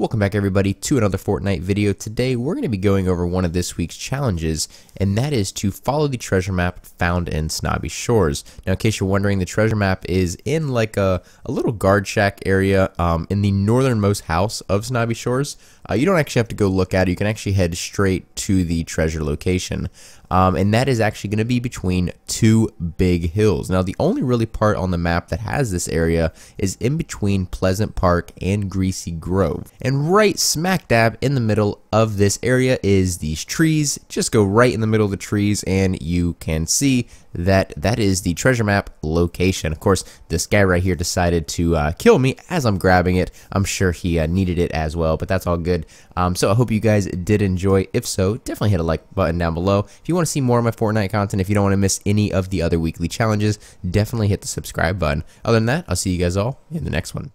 Welcome back everybody to another Fortnite video. Today we're going to be going over one of this week's challenges and that is to follow the treasure map found in Snobby Shores. Now in case you're wondering the treasure map is in like a, a little guard shack area um, in the northernmost house of Snobby Shores. Uh, you don't actually have to go look at it. You can actually head straight to the treasure location. Um, and that is actually going to be between two big hills. Now, the only really part on the map that has this area is in between Pleasant Park and Greasy Grove. And right smack dab in the middle of this area is these trees. Just go right in the middle of the trees and you can see that that is the treasure map location. Of course, this guy right here decided to uh, kill me as I'm grabbing it. I'm sure he uh, needed it as well, but that's all good. Um, so I hope you guys did enjoy. If so, definitely hit a like button down below. If you want to see more of my Fortnite content, if you don't want to miss any of the other weekly challenges, definitely hit the subscribe button. Other than that, I'll see you guys all in the next one.